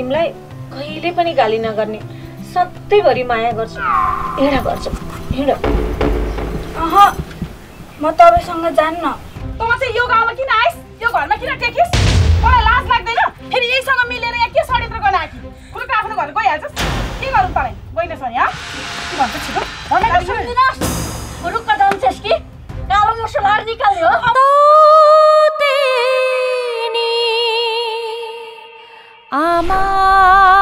तिमीलाई कहिले पनि गाली नगर्ने। सधैँभरि माया गर्छु। हिँड गर्छु। हिँड। अह म तपाईँसँग जान्न। तँ चाहिँ यो गाउँमा किन आइस? यो घरमा किन टेकिस? तँलाई लाज लाग्दैन। फेरि यहीसँग मिलेर यहाँ के षड्यन्त्र गर्न आएकी कुरो त आफ्नो घर गइहाल्छस्। के गरौँ तँलाई? गइनस् भने यहाँ के भन्छ छिटो? भन न, गाडी छ। रुक्क जान्छस् कि? कालो मुसुलार निकाल्ने हो। आमा भान्जी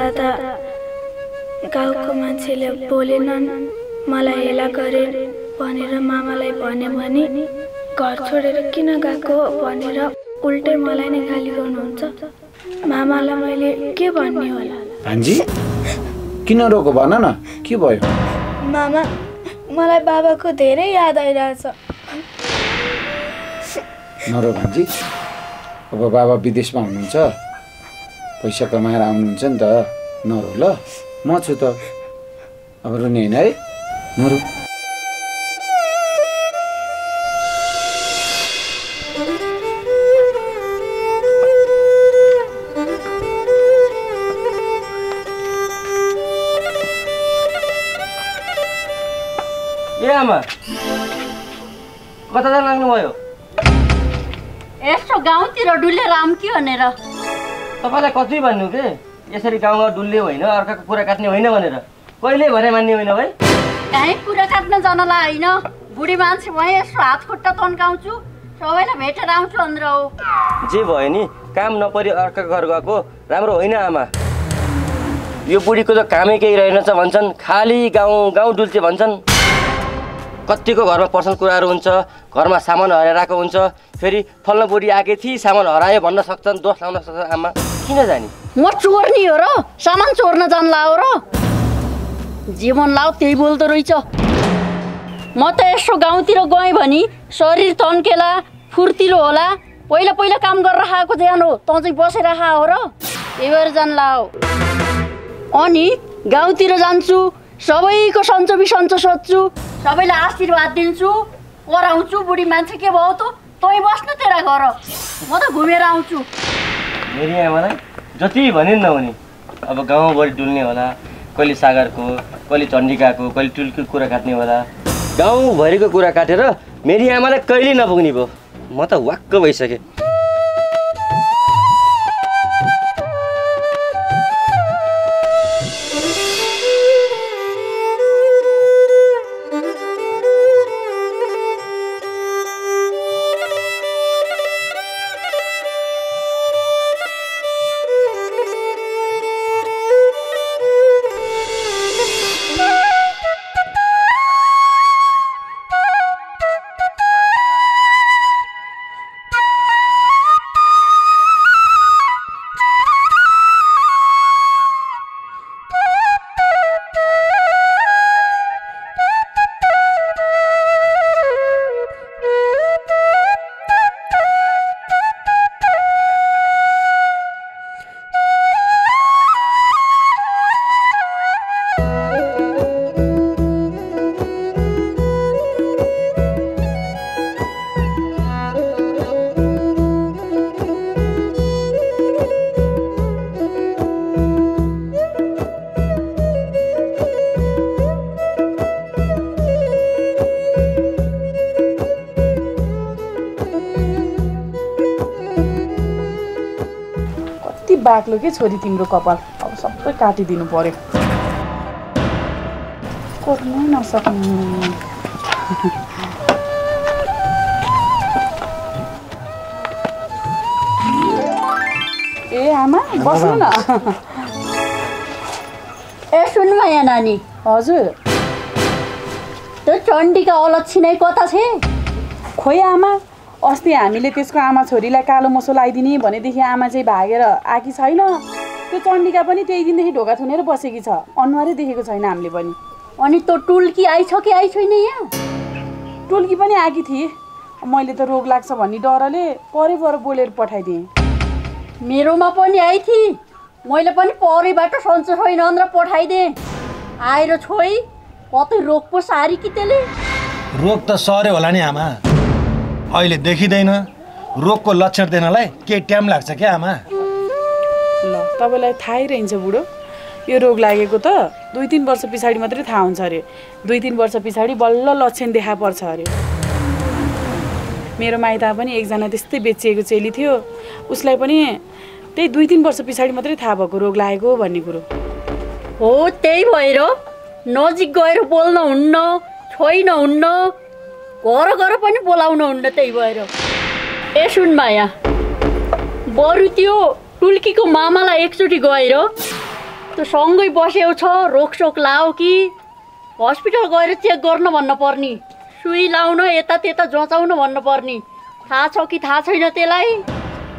जाँदा गाउँको मान्छेले बोलेनन् मलाई हेला गरे भनेर मामालाई भने भने घर छोडेर किन गएको भनेर उल्टै मलाई नै गाली गर्नुहुन्छ। मामालाई मैले के भन्ने होला? भान्जी किन रोको भन न के भयो? मामा मलाई बाबाको धेरै याद आइरहेछ। नरो भान्जी अब बाबा विदेशमा हुनुहुन्छ। पैसा कमाएर आउनुहुन्छ नि त नरो ल। म छु त। अब रुने होइन है? नरो। ए आमा। कता जान लाग्नुभयो? यसो गाउँतिर डुलेर आऊँ कि भनेर? तपाईँलाई कति भन्नु के? यसरी गाउँमा डुल्ने होइन अर्काको कुरा काट्ने होइन भनेर। कहिले भने मान्ने होइन भाइ? कहीँ कुरा काट्न जानलाई होइन। बुढी मान्छे भएँ यसो हात खुट्टा तन्काउँछु। सबैलाई भेटेर आउँछु भनेर हो। जे भयो नि काम नपरि अर्काको घर गएको राम्रो होइन आमा। यो बुढीको त कामै केही रहेनछ भन्छन्। खालि गाउँ गाउँ डुल्चे भन्छन्। कतिको घरमा पर्सन कुराहरू हुन्छ घरमा सामान हराइरहेको हुन्छ। फेरि फल्लो बुढी आएकी थिए सामान हरायो भन्न सक्छन् दोष लाउन सक्छन् आमा। किन जाने? म चोर्नी हो र। सामान चोर्न जान्ला हो र। जीवन लाऊ त्यही बोल्दो रहेछ। म त यसो गाउँतिर गएँ भने शरीर तन्केला फुर्तिलो होला। पहिला पहिला काम गरेर आएको ज्यान हो तँ चाहिँ बसेर खा हो र। त्यही भएर जान्ला हो अनि गाउँतिर जान्छु सबैको सन्चो बिसन्चो सोध्छु सबैलाई आशीर्वाद दिन्छु कराउँछु बुढी मान्छे के भयो त? तँ बस्नु तेरा घर। म त घुमेर आउँछु। मेरी आमालाई जति भने नि नहुने। अब गाउँभरि डुल्ने होला कहिले सागरको कहिले चण्डिकाको कहिले टुल्कीको कुरा काट्ने होला। गाउँभरिको कुरा काटेर मेरी आमालाई कहिले नपुग्ने भयो? म त वाक्क भइसकेँ। बाक्लो के छोरी तिम्रो कपाल। अब सबै काटिदिनु पर्यो। कोर्नै नसक्ने। ए आमा बस्नु न। ए सुनमा यहाँ नानी। हजुर। त्यो चण्डीका अलक्षी नै कता छे? खोइ आमा अस्ति हामीले त्यसको आमा छोरीलाई कालो मोसो लगाइदिने भनेदेखि आमा चाहिँ भागेर आएकी छैन। त्यो चण्डिका पनि त्यही दिनदेखि ढोका थुनेर बसेकी छ। अनुहारै देखेको छैन हामीले पनि। अनि तँ टुल्की आइछ कि आइ छैन यहाँ? टुल्की पनि आएकी थिए। मैले त रोग लाग्छ भन्ने डरले परै पर बोलेर पठाइदिएँ। मेरोमा पनि आइथी मैले पनि परैबाट सन्चो छैन भनेर पठाइदिएँ। आएर छोइ कतै रोग पो सारी कि त्यसले? रोग त सर्यो होला नि आमा। अहिले देखिँदैन। रोगको लक्षण दिनलाई केही टाइम लाग्छ क्या आमा? ल तपाईँलाई थाहै रहन्छ बुढो। यो रोग लागेको त दुई तिन वर्ष पछाडि मात्रै थाहा हुन्छ अरे। दुई तिन वर्ष पछाडि बल्ल लक्षण देखा पर्छ अरे। मेरो माइतमा पनि एकजना त्यस्तै बेचिएको चेली थियो। उसलाई पनि त्यही दुई तिन वर्ष पछाडि मात्रै थाहा भएको रोग लागेको भन्ने कुरो। हो त्यही भएर नजिक गएर बोल्न हुन्न छोइन हुन्न घर घर पनि बोलाउन हुन्न त्यही भएर। ए सुन माया बरु त्यो टुल्कीको मामालाई एकचोटि गएर त्यो सँगै बसेको छ रोकसोक लाओ कि? हस्पिटल गएर चेक गर्न भन्न पर्ने सुई लाउन यता त्यता जचाउन भन्न पर्ने। थाहा छ कि थाहा छैन त्यसलाई?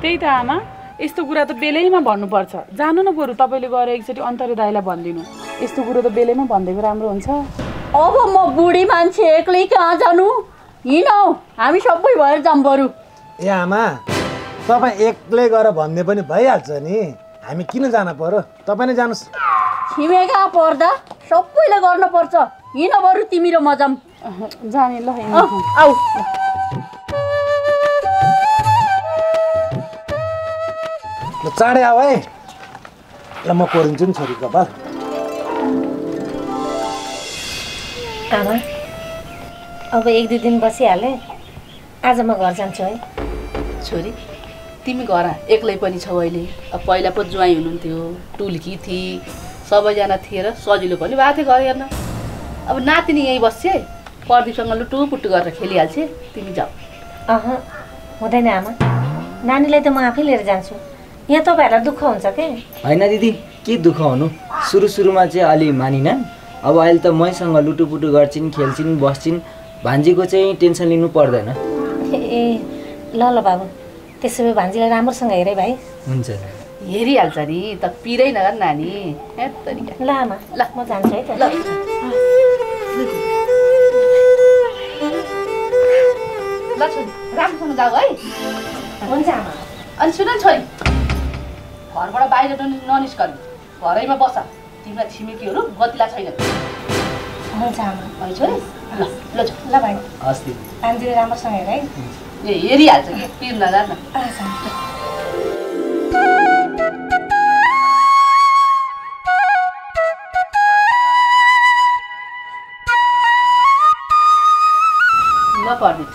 त्यही त आमा यस्तो कुरा त बेलैमा भन्नुपर्छ। जानु न बरु तपाईँले गएर एकचोटि अन्तरे दाईलाई भनिदिनु। यस्तो कुरो त बेलैमा भनिदिएको राम्रो हुन्छ। अब म बुढी मान्छे एक्लै कहाँ जानु? हिँड हामी सबै भएर जाऊँ बरु। ए आमा तपाईँ एक्लै गएर भन्ने पनि भइहाल्छ नि। हामी किन जान पर्यो? तपाईँ नै जानुहोस्। छिमेका पर्दा सबैले गर्नुपर्छ। हिँड बरु तिमी र म जाऊँ। जाने ल। आऊ। ल चाँडै आऊ है। ल म कोरिन्छु नि छोरी कपाल आमा। अब एक दुई दिन बसिहालेँ। आज म घर जान्छु है। छोरी तिमी घर एक्लै पनि छौ अहिले। अब पहिला पो ज्वाइँ हुनुहुन्थ्यो। टुल्की थिए सबैजना थिएर सजिलो पनि भएको थियो घर हेर्न। अब नातिनी यहीँ बस्छे। प्रदीपसँग लुटुपुट्टु गरेर खेलिहाल्छे। तिमी जाऊ। अह हुँदैन आमा। नानीलाई त म आफै लिएर जान्छु। यहाँ तपाईँहरूलाई दुःख हुन्छ के? होइन दिदी के दुःख हुनु? सुरु सुरुमा चाहिँ अलि मानिनन् अब अहिले त मैसँग लुटुपुटु गर्छिन् खेल्छिन् बस्छिन्। भान्जीको चाहिँ टेन्सन लिनु पर्दैन। ए ल ल बाबु। त्यसो भए भान्जीलाई राम्रोसँग हेरे भाइ। हुन्छ। हेरिहाल्छ नि त पिरै नगर नानी। ल आमा। ल। म जान्छु है त। ल। ल छोरी। राम्रोसँग जाऊ है। हुन्छ आमा। अनि सुन छोरी। घरबाट बाहिर ननिस्कनु। घरैमा बस। तिमीलाई छिमेकीहरू गतिला छैन। हुन्छ आमा। है छोरी ल ल ल भाइ। हस् दिदी। भान्जीले राम्रोसँग हेर है। ए हेरिहाल्छ कि? पिर नजान। नपर्ने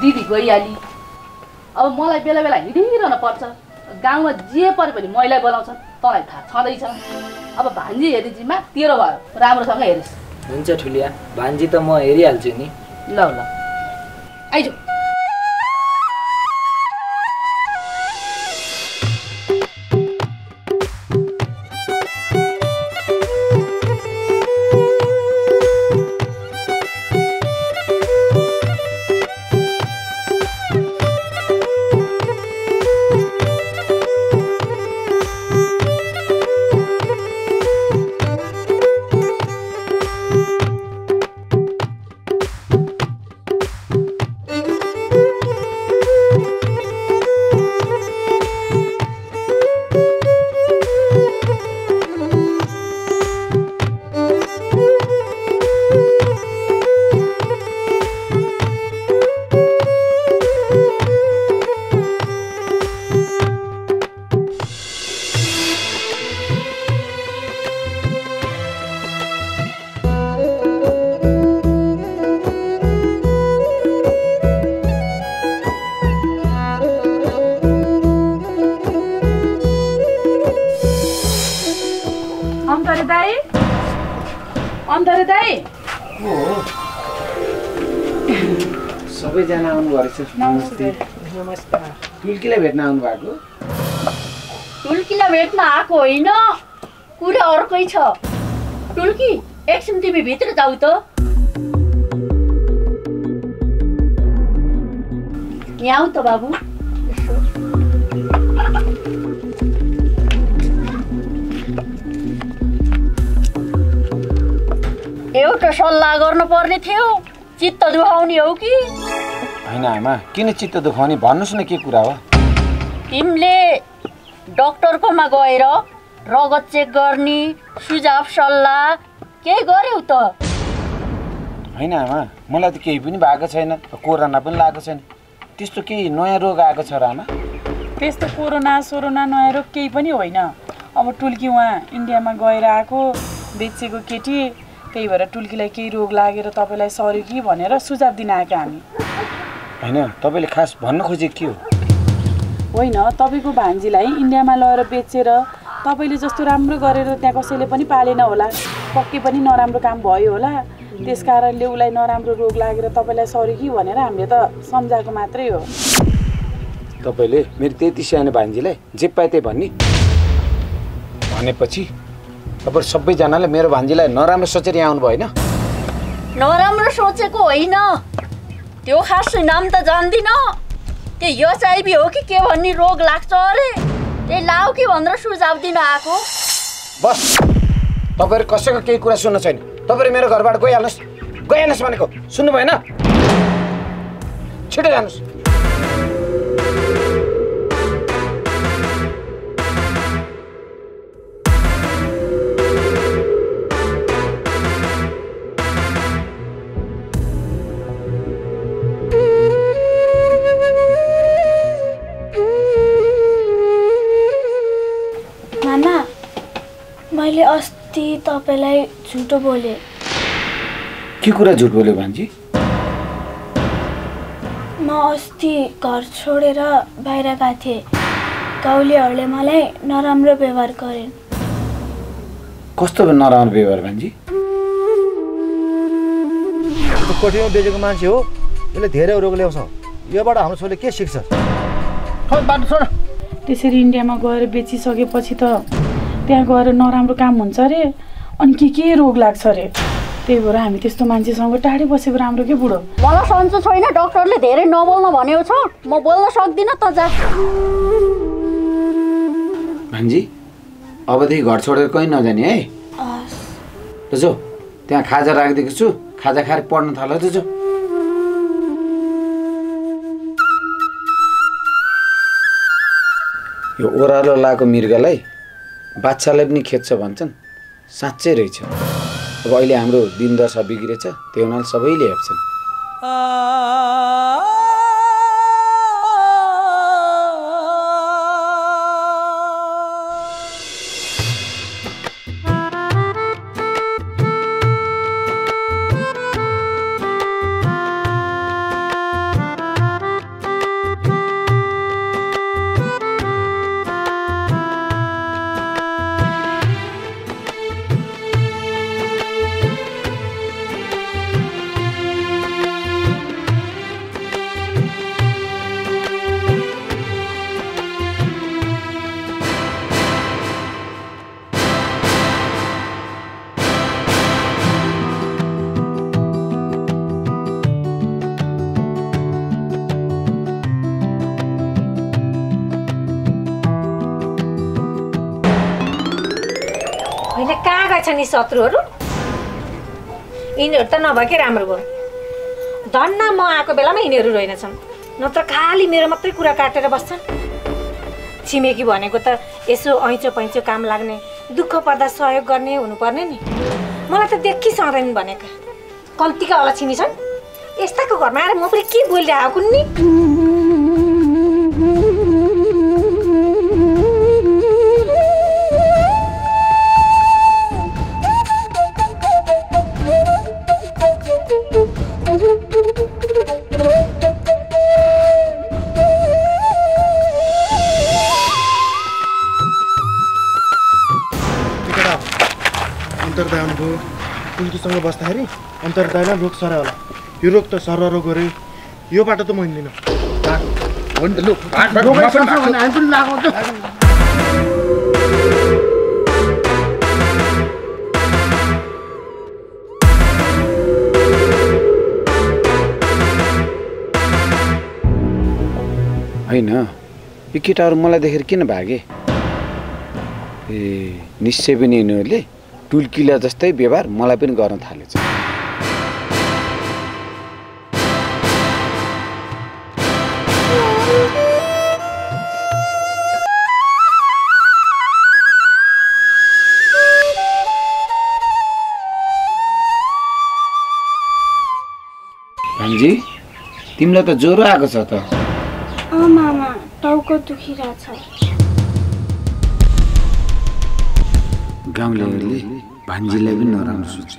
दिदी गइहाली। अब मलाई बेला बेला हिँडिरहन पर्छ। गाउँमा जे पऱ्यो भने मैलाई बोलाउँछन् तँलाई थाहा छँदैछ अब भान्जी हेरी जिम्मा तेरो भयो राम्रोसँग हेरिस् हुन्छ ठुलिया भान्जी त म हेरिहाल्छु नि ल ल आइज छ नमस्ते टुल्कीलाई भेट्न आउनु भएको? टुल्कीलाई भेट्न आएको होइन। कुरा अर्कै छ। टुल्की एकछिन तिमी भित्र जाऊ त। यहाँ आऊ त बाबु। एउटा सल्लाह गर्नुपर्ने थियो। चित्त दुखाउने हो कि? होइन आमा किन चित्त दुखाउने भन्नुहोस् न के कुरा हो? तिमीले डक्टरकोमा गएर रगत चेक गर्ने सुझाव सल्लाह केही गर्यौ त। होइन आमा मलाई त केही पनि भएको छैन कोरोना पनि लागेको छैन। त्यस्तो केही नयाँ रोग आएको छ र आमा? त्यस्तो कोरोना सोरोना नयाँ रोग केही पनि होइन। अब टुल्की उहाँ इन्डियामा गएर आएको बेचेको केटी त्यही भएर टुल्कीलाई केही रोग लागेर तपाईँलाई सर्यो कि भनेर सुझाव दिन आएका हामी। होइन? तपाईँले खास भन्न खोजेको के हो? होइन तपाईँको भान्जीलाई इन्डियामा लगेर बेचेर तपाईँले जस्तो राम्रो गरेर त्यहाँ कसैले पनि पालेन होला पक्कै पनि नराम्रो काम भयो होला। त्यस कारणले उसलाई नराम्रो रोग लागेर तपाईँलाई सर्यो कि भनेर हामीले त सम्झाएको मात्रै हो। तपाईँले मेरो त्यति सानो भान्जीलाई जे पाए त्यही भन्ने। भनेपछि तपाईँ सबैजनाले मेरो भान्जीलाई नराम्रो सोचेर यहाँ आउनुभयो होइन? नराम्रो सोचेको होइन। त्यो खासै नाम त जान्दिनँ। त्यो एचआइभी हो कि के भन्ने रोग लाग्छ अरे? त्यही लाऊ कि भनेर सुझाव दिन आएको। बस। तपाईँहरू कसैको केही कुरा सुन्नु छैन। तपाईँहरू मेरो घरबाट गइहाल्नुहोस्। गइहाल्नुहोस् भनेको। सुन्नु भएन छिटो जानुहोस्। तपाईँलाई झुटो बोलेँ। के कुरा झुट बोल्यो भान्जी? म अस्ति घर छोडेर बाहिर गएको थिएँ। गाउँलेहरूले मलाई नराम्रो व्यवहार गरेन् कस्तो नराम्रो व्यवहार भान्जी? कोठीमा बेचेको मान्छे हो। यसले धेरै रोग ल्याउँछ। योबाट हाम्रो छोरीले के सिक्छ? त्यसरी इन्डियामा गएर बेचिसकेपछि त त्यहाँ गएर नराम्रो काम हुन्छ अरे। अनि के के रोग लाग्छ अरे? त्यही भएर हामी त्यस्तो मान्छेसँग टाढै बसेको राम्रो के बुढो? मलाई सन्चो छैन डक्टरले धेरै नबोल्न भनेको छ। म बोल्न सक्दिनँ त जा। भान्जी अबदेखि घर छोडेर कहीँ नजाने है। ल जो त्यहाँ खाजा राखिदिएको छु। खाजा खाएर पढ्न थाल त जो। यो ओह्रालो लाएको मृगलाई बाच्छालाई पनि खेद्छ भन्छन्। साँच्चै रहेछ। अब अहिले हाम्रो दिनदशा बिग्रेछ त्यो हुनाले सबैले हेप्छन्। नभएकै राम्रो भयो? धन्न म आएको बेलामा यिनीहरू रहेनछन्। नत्र खालि मेरो मात्रै कुरा काटेर बस्छन्। छिमेकी भनेको त यसो ऐँचो पैँचो काम लाग्ने दुःख पर्दा सहयोग गर्ने हुनुपर्ने नि। मलाई त देखि सधैँ भनेका कम्तीका छिनी छन्। यस्ताको घरमा आएर म पनि के बोलिरहेको नि? रोग सर होला। यो रोग त सर रोग गऱ्यो यो बाटो त म हिँड्दिनँ। यो केटाहरू मलाई देखेर किन भागे? ए निश्चय पनि यिनीहरूले टुल्किला जस्तै व्यवहार मलाई पनि गर्न थालेछ। तिमीलाई त ज्वरो आएको छ त। मामा टाउको दुखिरहेछ। गाउँलेहरूले भान्जीलाई पनि नराम्रो सोचे।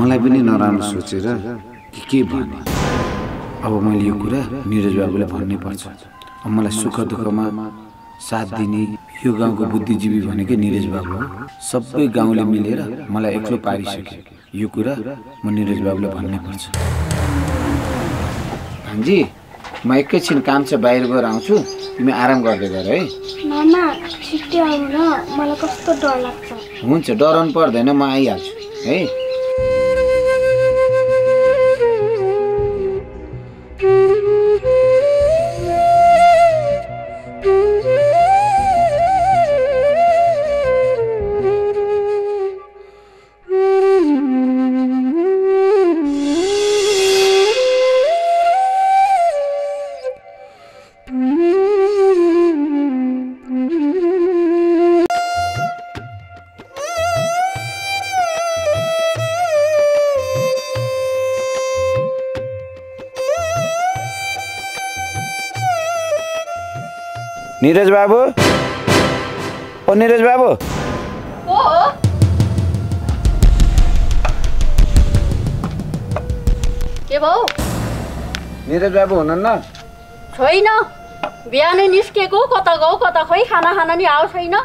मलाई पनि नराम्रो सोचेर के के भने। अब मैले यो कुरा निरज बाबुलाई भन्नै पर्छ। अब मलाई सुख दुःखमा साथ दिने यो गाउँको बुद्धिजीवी भनेकै निरज बाबु हो। सबै गाउँले मिलेर मलाई एक्लो पारिसके यो कुरा म निरज बाबुलाई भन्नै पर्छ। भान्जी म एकैछिन काम छ बाहिर गएर आउँछु। तिमी आराम गर्दै गर है। मामा छिट्टै आउनु ल। मलाई कस्तो डर लाग्छ। हुन्छ डराउनु पर्दैन म आइहाल्छु। है? निरज बाबु? ओ निरज बाबु। को हो के भयो निरज बाबु हुनुहुन्न? छैन। बिहानै निस्केको कता गयो कता खोइ खाना खाना नि आएको छैन।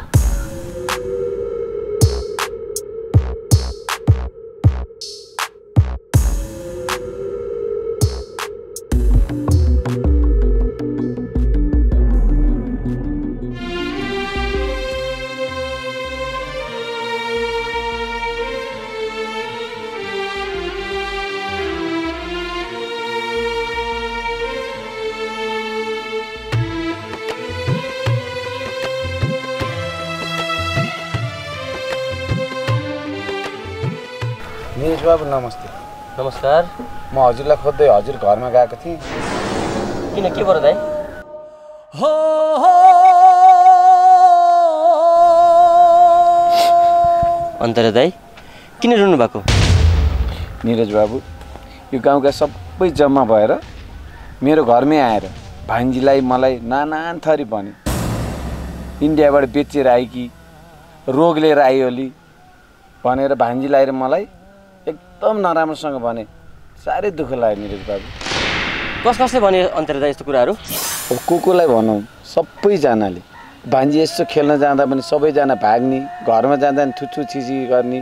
निरज बाबु नमस्ते। नमस्कार। म हजुरलाई खोज्दै हजुर घरमा गएको थिएँ। किन के भयो दाइ अन्तर दाइ किन रुनु भएको? निरज बाबु यो गाउँका सबै जम्मा भएर मेरो घरमै आएर भान्जीलाई मलाई नानान थरी भने। इन्डियाबाट बेचेर आइ कि रोग लिएर आयो अलि भनेर भान्जीलाई र मलाई एकदम नराम्रोसँग भने साह्रै दुःख लाग्यो निरज बाबु। कस कसले भने अन्तर यस्तो कुराहरू? अब को कोलाई भनौँ सबैजनाले। भान्जी यसो खेल्न जाँदा पनि सबैजना भाग्ने घरमा जाँदा पनि थुथु छिची गर्ने।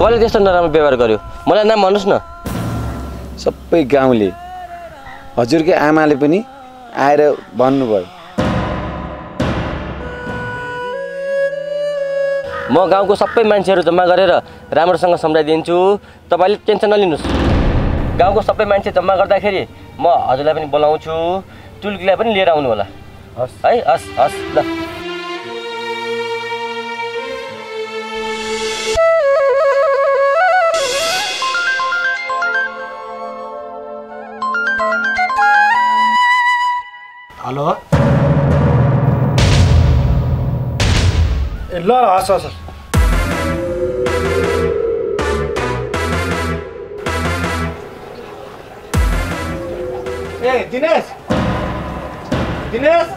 कसले त्यस्तो नराम्रो व्यवहार गर्यो? मलाई नाम भन्नुहोस् न। सबै गाउँले हजुरकै आमाले पनि आएर भन्नुभयो। म गाउँको सबै मान्छेहरू जम्मा गरेर राम्रोसँग सम्झाइदिन्छु। तपाईँले टेन्सन नलिनुहोस्। गाउँको सबै मान्छे जम्मा गर्दाखेरि म हजुरलाई पनि बोलाउँछु। टुल्कीलाई पनि लिएर आउनु होला हस्। है हस् हस् ल। हेलो। ल ल हस् हस्। ए दिनेश! दिनेश!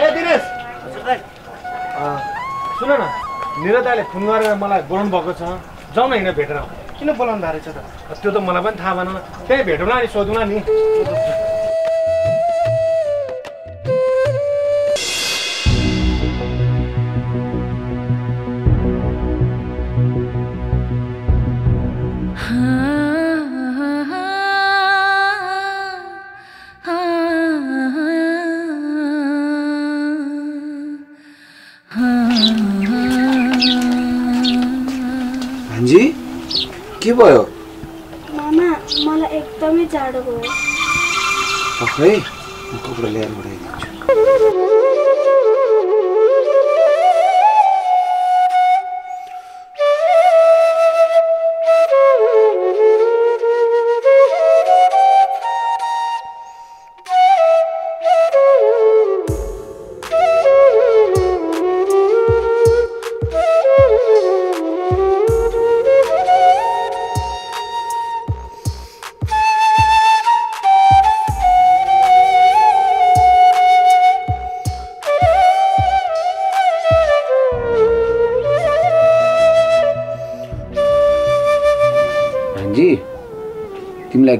ए दिनेश! सुन न निरज फोन गरेर मलाई बोलाउनु भएको छ। जाउँ न हिँडेर भेटेर। किन बोलाउनु रहेछ त? त्यो त मलाई पनि थाहा भएन। त्यहीँ भेटौँला नि सोधौँला नि। भयो? मामा मलाई एकदमै जाडो भयो। म कपडा ल्याएर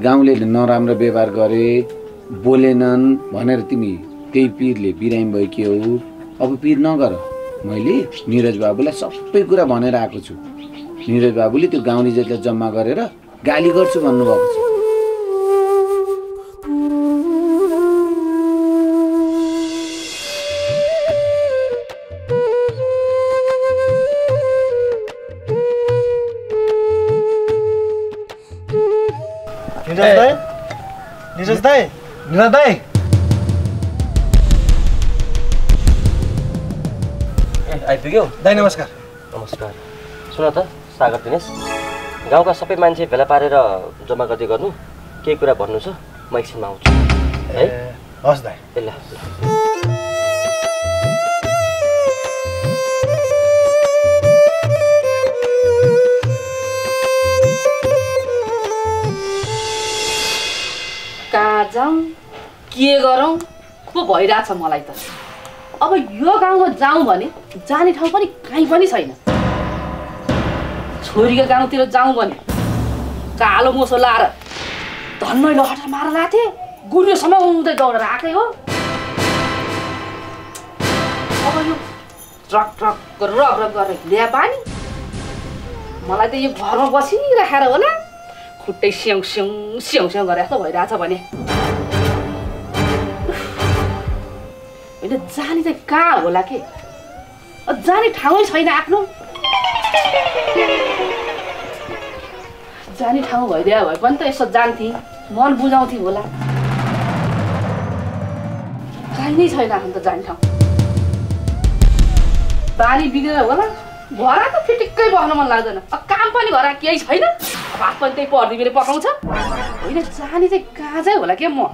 गाउँले नराम्रो व्यवहार गरे बोलेनन् भनेर तिमी त्यही पिरले बिरामी हौ? अब पिर नगर। मैले निरज बाबुलाई सबै कुरा भनेर आएको छु। निरज बाबुले त्यो गाउँले जातिलाई जम्मा गरेर गाली गर्छु भन्नुभएको निरज दाई निरज दाई निरज दाई ए आइपुग्यो? दाई नमस्कार। नमस्कार। सुन त सागर दिनेश। गाउँका सबै मान्छे भेला पारेर जम्मा गर्दै गर्नु केही कुरा भन्नु छ म एकछिनमा आउँछु। है? हस् दाई। ए ल। जाउँ के गरौँ? पो भइरहेछ मलाई त? अब यो गाउँमा जाउँ भने जाने ठाउँ पनि कहीँ पनि छैन। छोरीको गाउँतिर जाउँ भने कालो मोसो लाएर धन्मै लहटा मार लाथे गुन्यो समाउँदै दौडेर आएकै हो। अब यो ट्रक ट्रक रग रग गरेर ल्या पानी। मलाई त यो घरमा बसिराखेर होला। खुट्टै स्याउ स्याउ स्याउ स्याउ गरे जस्तो भइरहेछ भने। होइन जाने चाहिँ कहाँ होला के? जाने ठाउँै छैन आफ्नो। जाने ठाउँ भइदियो भए पनि त यसो जान्थेँ मन बुझाउँथेँ होला। कहीँ छैन आफ्नो त जाने ठाउँ। बानी बिग्रेर होला भरा त फिटिक्कै बस्न मन लाग्दैन। काम पनि भरा केही छैन। भात पनि त्यही पर्दिबीले पकाउँछ होइन जाने चाहिँ कहाँ चाहिँ होला के म?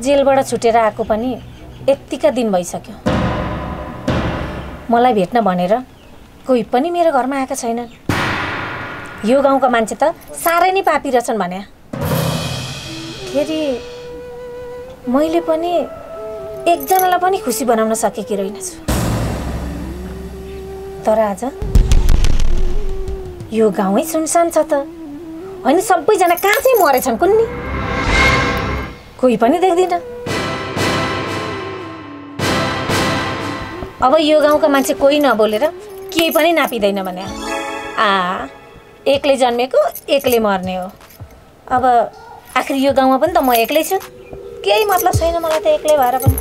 जेलबाट छुटेर आएको पनि यत्तिका दिन भइसक्यो। मलाई भेट्न भनेर कोही पनि मेरो घरमा आएका छैनन्। यो गाउँका मान्छे त साह्रै नै पापी रहेछन् भने। फेरि मैले पनि एकजनालाई पनि खुसी बनाउन सकेकी रहेनछु। तर आज यो गाउँै सुनसान छ त। होइन सबैजना कहाँ चाहिँ मरेछन् कुन्नी? कोही पनि देख्दिनँ। अब यो गाउँका मान्छे कोही नबोलेर केही पनि नापिँदैन भने। आ एक्लै जन्मेको एक्लै मर्ने हो। अब आखिर यो गाउँमा पनि त म एक्लै छु। केही मतलब छैन मलाई त एक्लै भएर पनि।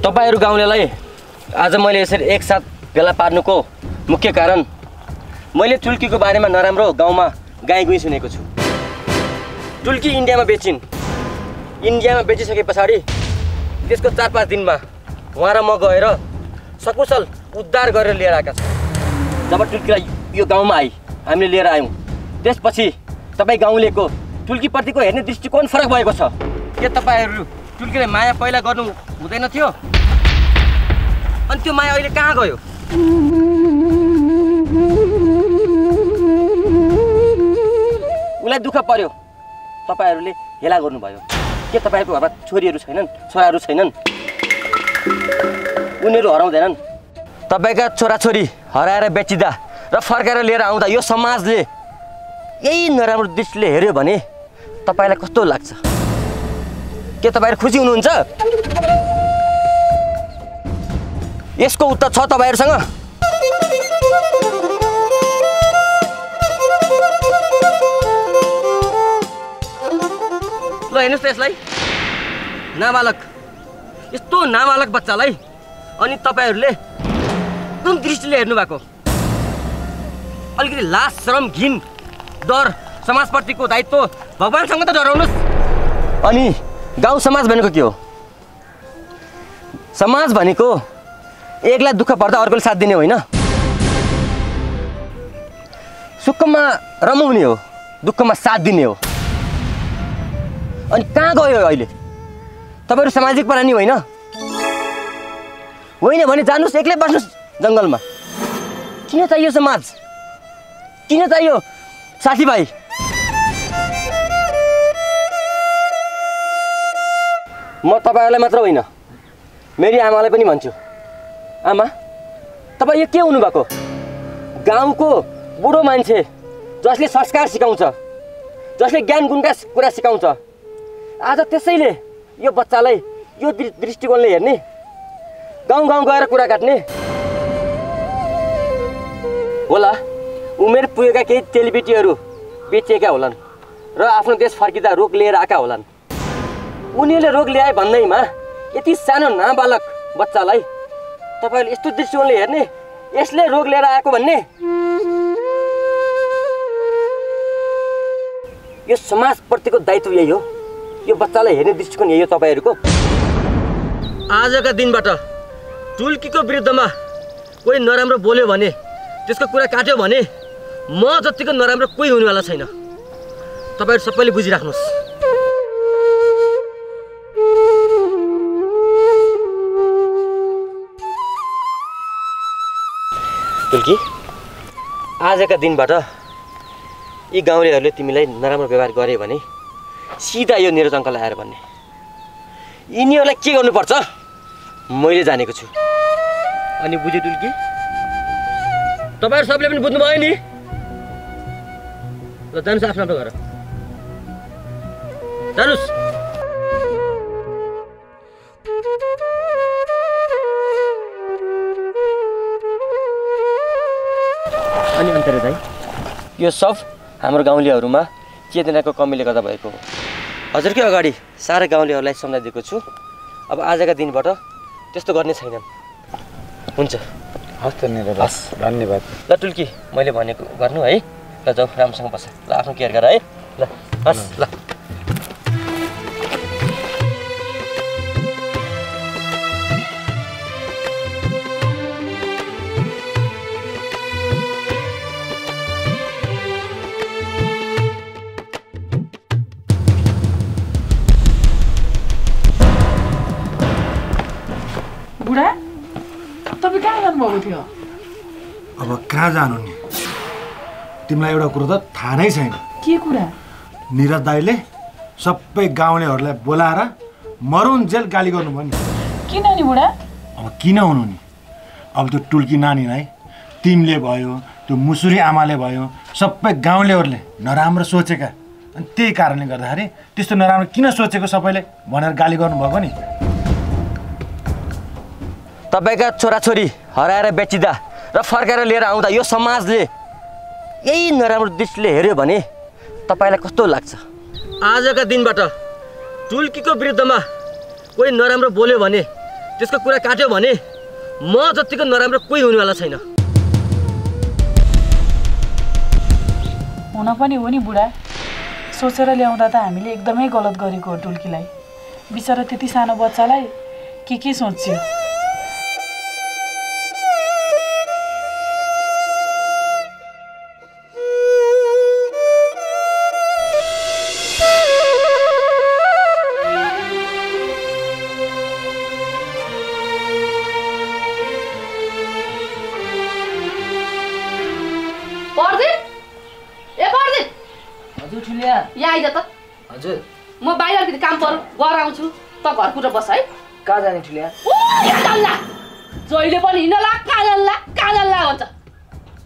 तपाईँहरू गाउँलेलाई आज मैले यसरी एकसाथ भेला पार्नुको मुख्य कारण मैले टुल्कीको बारेमा नराम्रो गाउँमा गाई गुई सुनेको छु। टुल्की इन्डियामा बेचिन्। इन्डियामा बेचिसके पछाडि त्यसको चार पाँच दिनमा उहाँ र म गएर सकुशल उद्धार गरेर लिएर आएका छौँ। जब टुल्कीलाई यो गाउँमा आई हामीले लिएर आयौँ। त्यसपछि तपाईँ गाउँलेको टुल्कीप्रतिको हेर्ने दृष्टिकोण फरक भएको छ। के तपाईँहरू टुल्कीलाई माया पहिला गर्नु हुँदैन थियो? अनि त्यो माया अहिले कहाँ गयो? उसलाई दुःख पर्यो। तपाईँहरूले हेला गर्नुभयो। के तपाईँहरूको घरमा छोरीहरू छैनन् छोराहरू छैनन्? उनीहरू हराउँदैनन्। तपाईँका छोराछोरी हराएर बेचिँदा र फर्काएर लिएर आउँदा यो समाजले यही नराम्रो दृष्टिले हेऱ्यो भने तपाईँलाई कस्तो लाग्छ? के तपाईँहरू खुसी हुनुहुन्छ? यसको उत्तर छ तपाईँहरूसँग। ल हेर्नुहोस् त यसलाई। नाबालक। यस्तो नाबालक बच्चालाई अनि तपाईँहरूले कुन दृष्टिले हेर्नु भएको अलिकति लाज श्रम घिन डर समाजप्रतिको दायित्व भगवान्सँग त डराउनुहोस्। अनि गाउँ समाज भनेको के हो? समाज भनेको एकलाई दुःख पर्दा अर्कोले साथ दिने होइन? सुखमा रमाउने हो दुःखमा साथ दिने हो। अनि कहाँ गयो अहिले? तपाईँहरू सामाजिक प्राणी होइन? होइन भने जानुहोस् एक्लै बस्नुहोस् जङ्गलमा। किन चाहियो समाज? किन चाहियो साथीभाइ? म तपाईँहरूलाई मात्र होइन मेरी आमालाई पनि भन्छु। आमा तपाईँ यो के हुनुभएको? गाउँको बुढो मान्छे जसले संस्कार सिकाउँछ जसले ज्ञान गुणका कुरा सिकाउँछ। आज त्यसैले यो बच्चालाई यो दृष्टिकोणले हेर्ने गाउँ गाउँ गएर कुरा काट्ने। होला उमेर पुगेका केही चेलीबेटीहरू बेचिएका होलान् र आफ्नो देश फर्किँदा रोग लिएर आएका होलान्। उनीहरूले रोग ल्याए भन्दैमा यति सानो नाबालक बच्चालाई तपाईँहरूले यस्तो दृष्टिकोणले हेर्ने यसले रोग लिएर आएको भन्ने। यो समाजप्रतिको दायित्व यही हो। यो बच्चालाई हेर्ने दृष्टिकोण यही हो तपाईँहरूको। आजका दिनबाट टुल्कीको विरुद्धमा कोही नराम्रो बोल्यो भने त्यसको कुरा काट्यो भने म जतिको नराम्रो कोही हुनेवाला छैन। तपाईँहरू सबैले बुझिराख्नुहोस्। टुल्की आजका दिनबाट यी गाउँलेहरूले तिमीलाई नराम्रो व्यवहार गरे भने सिधा यो निरज अङ्कल आएर भन्ने। यिनीहरूलाई के गर्नुपर्छ? मैले जानेको छु। अनि बुझ्यो टुल्की तपाईँहरू सबैले पनि बुझ्नुभयो नि? ल जानुहोस् आफ्नो आफ्नो घर। जानुहोस्। यो सब हाम्रो गाउँलेहरूमा चेतनाको कमीले गर्दा भएको हो? हजुरकै अगाडि सारा गाउँलेहरूलाई सम्झाइदिएको छु। अब आजका दिनबाट त्यस्तो गर्ने छैनन्। हुन्छ। हस् त निरज हस्। धन्यवाद। ल टुल्की मैले भनेको गर्नु है। ल जाऊ राम्रोसँग बस। ल आफ्नो केयर गर है। ल हस् ल। जानुभएको थियो। अब कहाँ जानु नि? तिमीलाई एउटा कुरो त थाहा नै छैन। के कुरा? निरज दाईले सबै गाउँलेहरूलाई बोलाएर मरुन जेल गाली गर्नुभयो नि। किन नि बुढा? अब किन हुनु नि? अब त्यो टुल्की नानीलाई तिमीले भयो त्यो मुसुरी आमाले भयो सबै गाउँलेहरूले नराम्रो सोचेका। अनि त्यही कारणले गर्दाखेरि त्यस्तो नराम्रो किन सोचेको सबैले भनेर गाली गर्नुभएको नि? तपाईँका छोराछोरी हराएर बेचिँदा र फर्काएर लिएर आउँदा यो समाजले यही नराम्रो दृष्टिले हेऱ्यो भने तपाईँलाई कस्तो लाग्छ? आजका दिनबाट टुल्कीको विरुद्धमा कोही नराम्रो बोल्यो भने त्यसको कुरा काट्यो भने म जतिको नराम्रो कोही हुनेवाला छैन। हुन पनि हो नि बुढा। सोचेर ल्याउँदा त हामीले एकदमै गलत गरेको हो टुल्कीलाई। बिचरा त्यति सानो बच्चालाई के के सोच्यो? घर कुरो बस है। कहाँ जाने ठुलिया? ओ, यहाँ डल्ला जहिले पनि हिँड्ला काजल्ला काजल्ला भन्छ।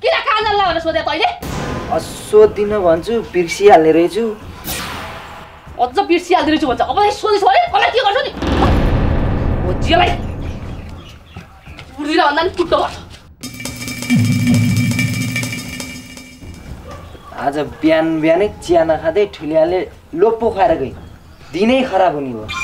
किन काजल्ला भनेर सोधे तैँले? सोधिदिन भन्छु बिर्सिहाल्ने रहेछु। अझ बिर्सिहाल्दो रहेछु भन्छ। अब सोधिस् भने मलाई के गर्छु नि? हो जेलाई उड्दिन भन्दा नि टुट्टो गर्छ। आज बिहान बिहानै चिया नखाँदै ठुलियाले लोप्पो खुवाएर गई। दिनै खराब हुने भयो।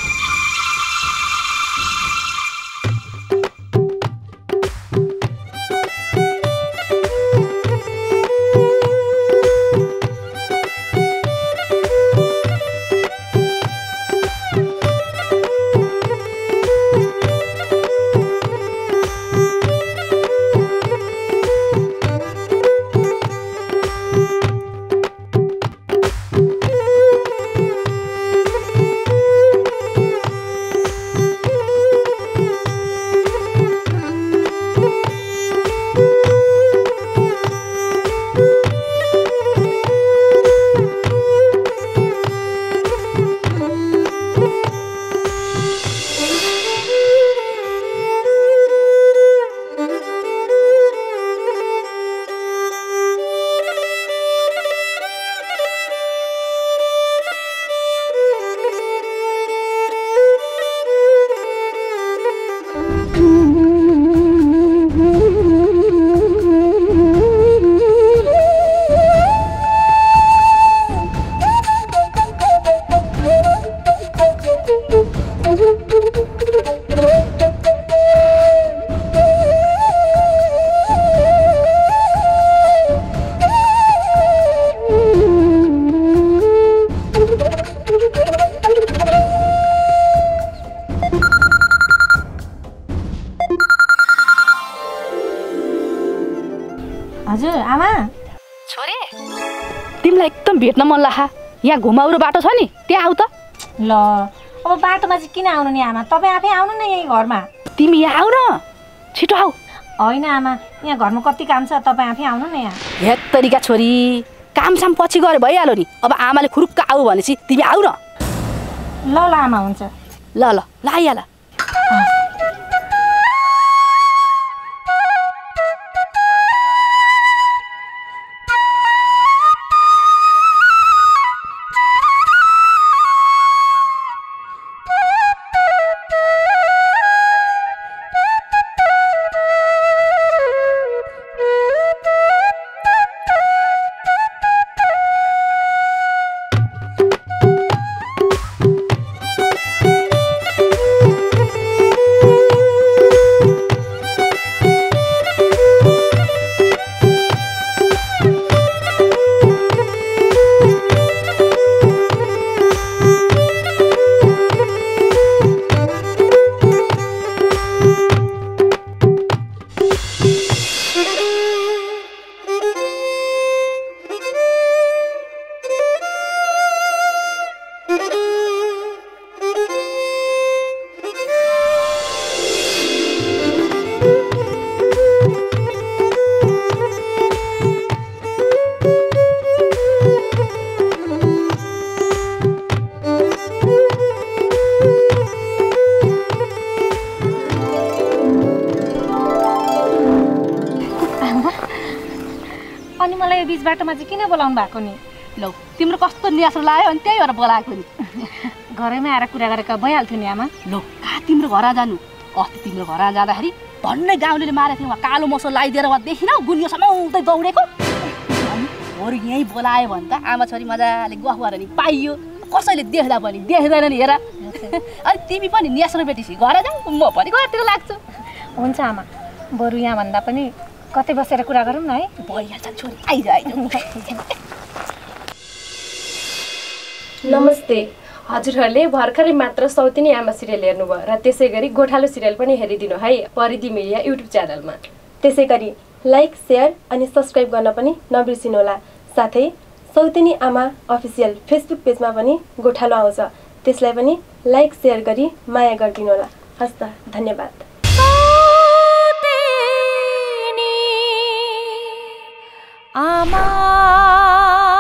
हजुर आमा। छोरी। तिमीलाई एकदम भेट्न मन लाखा यहाँ घुमाउरो बाटो छ नि त्यहाँ आऊ त। ल अब बाटोमा चाहिँ किन आउनु नि आमा? तपाईँ आफै आउनु न यहीँ घरमा। तिमी यहाँ आऊ न। छिटो आऊ। होइन आमा। यहाँ घरमा कति काम छ तपाईँ आफै आउनु न यहाँ। हेत तरिका छोरी। कामसाम पछि गरे भइहाल्यो नि। अब आमाले खुरुक्क आऊ भनेपछि तिमी आऊ न। ल ल आमा हुन्छ। ल ल ल आइहाल। बाटोमा चाहिँ किन बोलाउनु भएको नि? लौ तिम्रो कस्तो नियासो लाग्यो अनि त्यही भएर बोलाएको नि। घरैमा आएर कुरा गरेर भइहाल्थ्यो नि आमा। लो कहाँ तिम्रो घर जानु? अस्ति तिम्रो घर जाँदाखेरि भन्नै गाउँले मारेको थियो उहाँ कालो मसो लगाइदिएर उहाँ देखिन गुनियो समाउँदै दौडेको। अरू यहीँ बोलायो भने त आमा छोरी मजाले गफ गरेर नि पाइयो। कसैले देख्दा पनि देख्दैन नि हेर। अनि तिमी पनि नेस्रो बेटीसी घर जाऊ। म पनि घरतिर लाग्छु। हुन्छ आमा। बरु यहाँभन्दा पनि कतै बसेर कुरा गरौँ न है? भइहाल्छ छोरी। आइज आइज। नमस्ते। हजुरहरूले भर्खरै मात्र सौतिनी आमा सिरियल हेर्नुभयो र त्यसै गरी गोठालो सिरियल पनि हेरिदिनु है परिधि मिडिया युट्युब च्यानलमा। त्यसै गरी लाइक सेयर अनि सब्सक्राइब गर्न पनि नबिर्सिनुहोला। साथै सौतिनी आमा अफिसियल फेसबुक पेजमा पनि गोठालो आउँछ। त्यसलाई पनि लाइक सेयर गरी माया गरिदिनुहोला। हस् त धन्यवाद। आमा मैमाथि